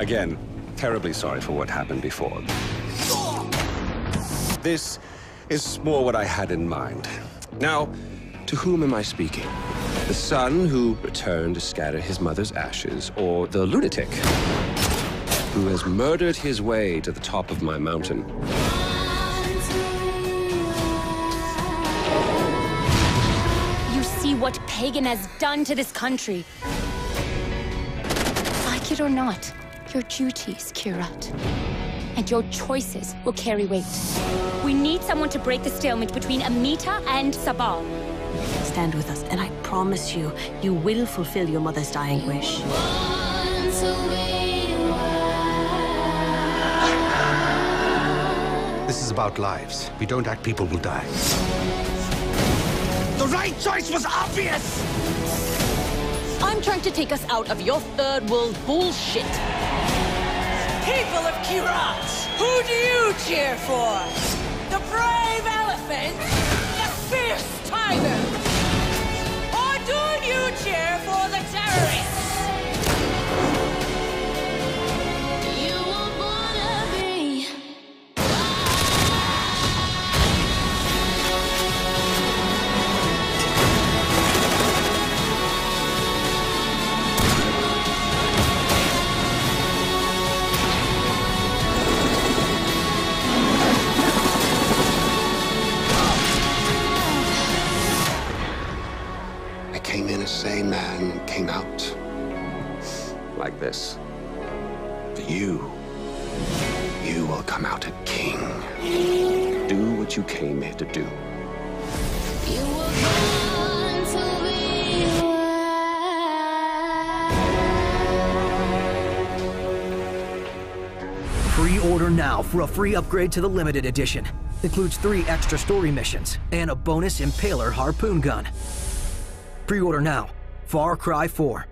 Again, terribly sorry for what happened before. This is more what I had in mind. Now, to whom am I speaking? The son who returned to scatter his mother's ashes, or the lunatic who has murdered his way to the top of my mountain? You see what Pagan has done to this country. Like it or not, your duties, Kyrat, and your choices will carry weight. We need someone to break the stalemate between Amita and Sabal. Stand with us, and I promise you, you will fulfill your mother's dying wish. This is about lives. If we don't act, people will die. The right choice was obvious! I'm trying to take us out of your third world bullshit. People of Kyrat, who do you cheer for? The brave elephant? I came in a sane man and came out. Like this. But you, you will come out a king. Do what you came here to do. Pre-order now for a free upgrade to the limited edition. Includes three extra story missions and a bonus Impaler harpoon gun. Pre-order now. Far Cry 4.